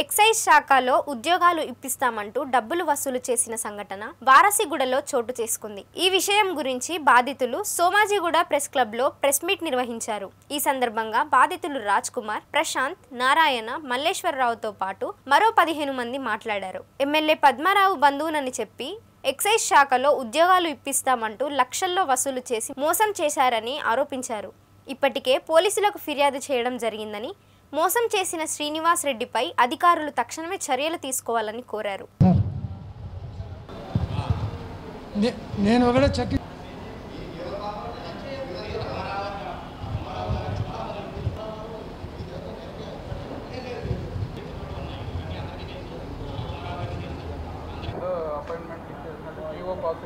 Excise శాఖలో ఉద్యోగాలు ఇప్పిస్తామంటూ డబ్బులు వసూలు చేసిన సంఘటన వారసిగూడలో చోటు చేసుకుంది. ఈ విషయం గురించి బాధితులు సోమాజిగూడ ప్రెస్ క్లబ్లో ప్రెస్ మీట్ నిర్వహించారు. ఈ సందర్భంగా బాధితులు రాజ్ కుమార్ ప్రశాంత్ నారాయణ మల్లేశ్వరరావుతో పాటు మరో పదిహేను మంది మాట్లాడారు. ఎమ్మెల్యే పద్మారావు బంధువునని చెప్పి ఎక్సైజ్ శాఖలో ఉద్యోగాలు ఇప్పిస్తామంటూ లక్షల్లో వసూలు చేసి మోసం చేశారని ఆరోపించారు. ఇప్పటికే పోలీసులకు ఫిర్యాదు చేయడం జరిగిందని మోసం చేసిన శ్రీనివాస్ రెడ్డిపై అధికారులు తక్షణమే చర్యలు తీసుకోవాలని కోరారు. నేను ఒకటే చెక్ పాస్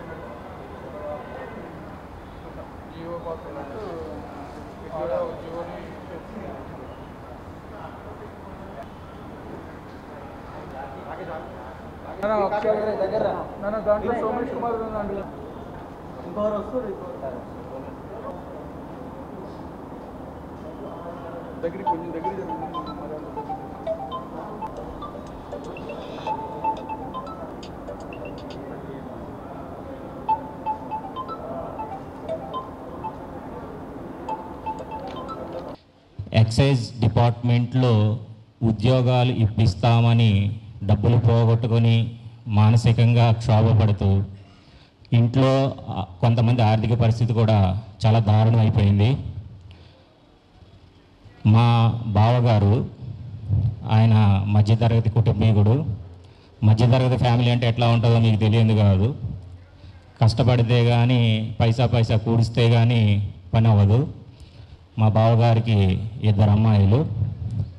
దాంట్లో సోమేష్ కుమార్ ఉందండి దగ్గరికి కొంచెం దగ్గర జరుగుతుంది మరి అంత దగ్గరికి. ఎక్సైజ్ డిపార్ట్మెంట్లో ఉద్యోగాలు ఇప్పిస్తామని డబ్బులు పోగొట్టుకొని మానసికంగా క్షోభపడుతూ ఇంట్లో కొంతమంది ఆర్థిక పరిస్థితి కూడా చాలా దారుణం అయిపోయింది మా బావగారు ఆయన మధ్యతరగతి కుటుంబీకుడు. మధ్యతరగతి ఫ్యామిలీ అంటే ఎట్లా ఉంటుందో మీకు తెలియదు కాదు. కష్టపడితే కానీ పైసా పైసా కూడిస్తే కానీ పని అవ్వదు. మా బావగారికి ఇద్దరు అమ్మాయిలు.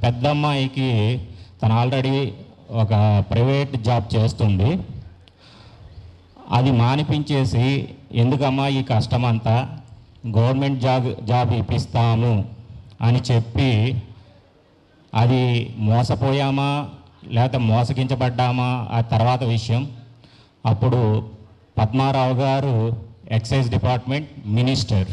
పెద్ద అమ్మాయికి తను ఆల్రెడీ ఒక ప్రైవేట్ జాబ్ చేస్తుంది. అది మానిపించేసి ఎందుకమ్మా ఈ కష్టం అంతా గవర్నమెంట్ జాబ్ జాబ్ ఇప్పిస్తాము అని చెప్పి అది మోసపోయామా? లేకపోతే మోసగించబడ్డామా? ఆ తర్వాత విషయం. అప్పుడు పద్మారావు గారు ఎక్సైజ్ డిపార్ట్మెంట్ మినిస్టర్.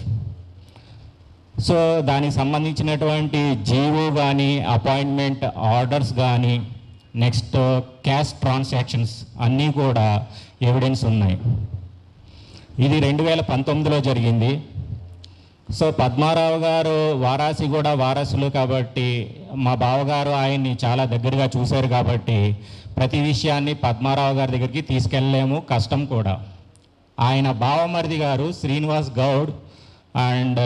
సో దానికి సంబంధించినటువంటి జీవో కానీ అపాయింట్మెంట్ ఆర్డర్స్ కానీ నెక్స్ట్ క్యాష్ ట్రాన్సాక్షన్స్ అన్నీ కూడా ఎవిడెన్స్ ఉన్నాయి. ఇది రెండు వేల పంతొమ్మిదిలో జరిగింది. సో పద్మారావు గారు వారాసి కూడా వారసులు కాబట్టి మా బావగారు ఆయన్ని చాలా దగ్గరగా చూశారు కాబట్టి ప్రతి విషయాన్ని పద్మారావు గారి దగ్గరికి తీసుకెళ్ళలేము కష్టం కూడా. ఆయన బావమరిది గారు శ్రీనివాస్ గౌడ్ అండ్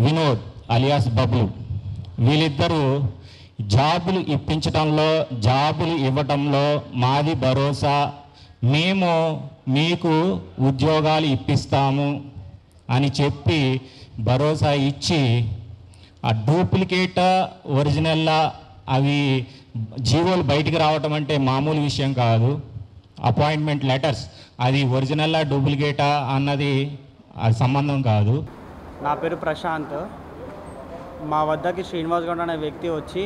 వినోద్ అలియాస్ బబ్లు. వీళ్ళిద్దరూ జాబులు ఇప్పించడంలో జాబులు ఇవ్వటంలో మాది భరోసా. మేము మీకు ఉద్యోగాలు ఇప్పిస్తాము అని చెప్పి భరోసా ఇచ్చి ఆ డూప్లికేట్ ఒరిజినల్లా అవి జీవోలు బయటికి రావటం అంటే మామూలు విషయం కాదు. అపాయింట్మెంట్ లెటర్స్ అది ఒరిజినల్లా డూప్లికేటా అన్నది అది సంబంధం కాదు. నా పేరు ప్రశాంత్. మా వద్దకి శ్రీనివాస్ గౌడ్ అనే వ్యక్తి వచ్చి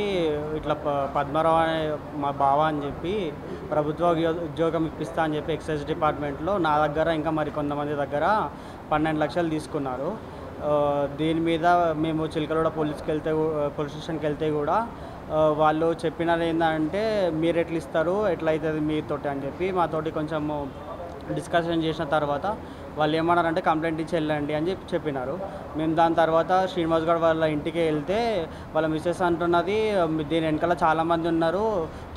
ఇట్లా పద్మరావు అనే మా బావ అని చెప్పి ప్రభుత్వ ఉద్యో- ఉద్యోగం ఇప్పిస్తా అని చెప్పి ఎక్సైజ్ డిపార్ట్మెంట్లో నా దగ్గర ఇంకా మరి కొంతమంది దగ్గర పన్నెండు లక్షలు తీసుకున్నారు. దీని మీద మేము చిలకలూడ పోలీస్కి వెళ్తే పోలీస్ స్టేషన్కి వెళ్తే కూడా వాళ్ళు చెప్పినది ఏంటంటే మీరు ఎట్లా ఇస్తారు ఎట్లా అవుతుంది మీతోటి అని చెప్పి మాతోటి కొంచెము డిస్కషన్ చేసిన తర్వాత వాళ్ళు ఏమన్నారంటే కంప్లైంట్ ఇచ్చి వెళ్ళండి అని చెప్పి చెప్పినారు. మేము దాని తర్వాత శ్రీనివాస్ గౌడ్ వాళ్ళ ఇంటికి వెళ్తే వాళ్ళ మిస్సెస్ అంటున్నది దీని వెనకాల చాలామంది ఉన్నారు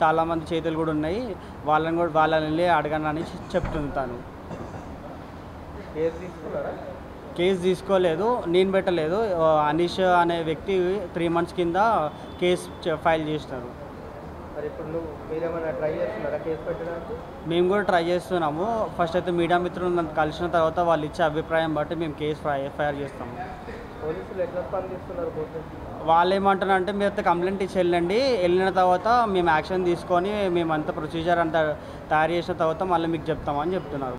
చాలామంది చేతులు కూడా ఉన్నాయి వాళ్ళని కూడా వాళ్ళని వెళ్ళి అడగను అని చెప్తుంది తను. కేసు తీసుకోలేదు నేను పెట్టలేదు. అనీష్ అనే వ్యక్తి త్రీ మంత్స్ కింద కేసు ఫైల్ చేసినారు. మరి ఇప్పుడు నువ్వు మీరేమైనా ట్రై చేస్తున్నారా కేసు పెట్టడానికి? మేము కూడా ట్రై చేస్తున్నాము. ఫస్ట్ అయితే మీడియా మిత్రులు నన్ను కలిసిన తర్వాత వాళ్ళు ఇచ్చే అభిప్రాయం బట్టి మేము కేసు ఎఫ్ఐఆర్ చేస్తాము. పోలీసులు ఎట్లా స్పందిస్తున్నారు పోలీసులు? వాళ్ళు ఏమంటున్నారు అంటే మీరు అయితే కంప్లైంట్ ఇచ్చి వెళ్ళండి. వెళ్ళిన తర్వాత మేము యాక్షన్ తీసుకొని మేమంతా ప్రొసీజర్ అంతా తయారు చేసిన తర్వాత మళ్ళీ మీకు చెప్తామని చెప్తున్నారు.